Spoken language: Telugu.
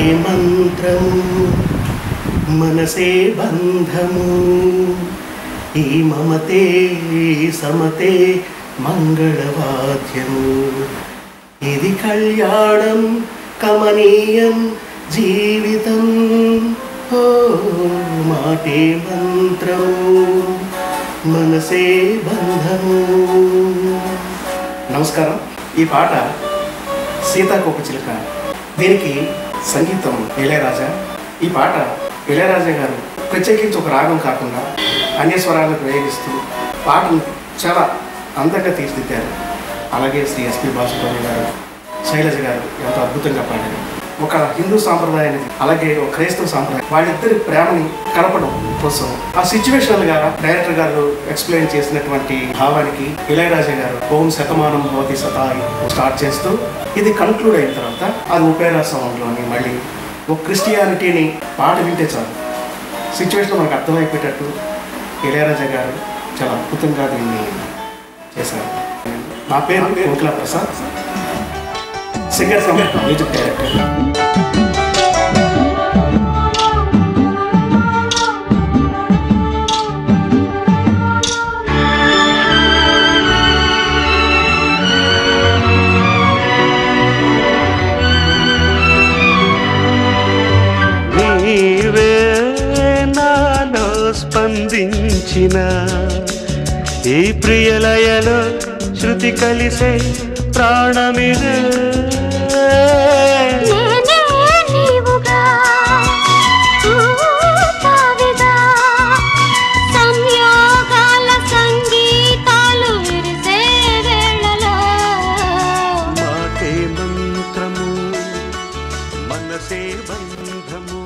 మంత్రము మనసే బంధము. ఈ మమతే సమతే మంగళవాద్యము. ఇది కళ్యాణం కమనీయం జీవితం. ఓ మాటే మంత్రము మనసే బంధము. నమస్కారం. ఈ పాట సీతాకోపచిలక. దీనికి సంగీతం ఇళయరాజా. ఈ పాట ఇళయరాజా గారు ప్రత్యేకించి ఒక రాగం కాకుండా అన్య స్వరాలను ప్రయోగిస్తూ పాటను చాలా అందంగా తీర్చిదిద్దారు. అలాగే శ్రీ ఎస్పి బాసుబ్రహ్మణ్య గారు శైలజ గారు ఎంతో అద్భుతంగా పాడారు. ఒక హిందూ సాంప్రదాయానికి అలాగే ఒక క్రైస్తవ సాంప్రదాయం. వాళ్ళిద్దరి ప్రేమని కలపడం కోసం ఆ సిచ్యువేషనల్గా డైరెక్టర్ గారు ఎక్స్ప్లెయిన్ చేసినటువంటి భావానికి ఇళయరాజా గారు ఓం శతమానం భవతి సతాయి స్టార్ట్ చేస్తూ ఇది కన్క్లూడ్ అయిన తర్వాత అది ఉపేరా సౌండ్లోని మళ్ళీ ఒక క్రిస్టియానిటీని పాట వింటే చాలు. సిచ్యువేషన్ మనకు అర్థమైపోయేటట్టు ఇళయరాజా గారు చాలా అద్భుతంగా దీన్ని చేశారు. నా పేరు Kokila Prasad singer cum music director స్పందించిన ఈ ప్రియలయలో శృతి కలిసే ప్రాణమిదే. బంధము